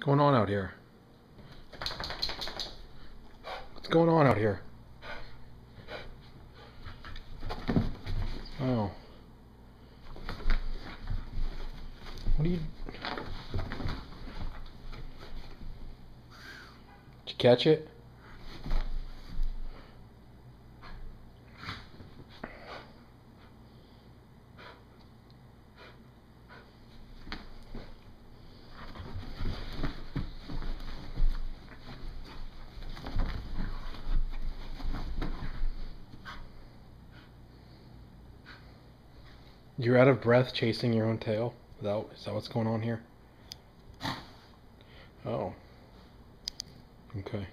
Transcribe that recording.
going on out here? What's going on out here? Oh. What are you... Did you catch it? You're out of breath chasing your own tail? Is that, is that what's going on here? Oh. Okay.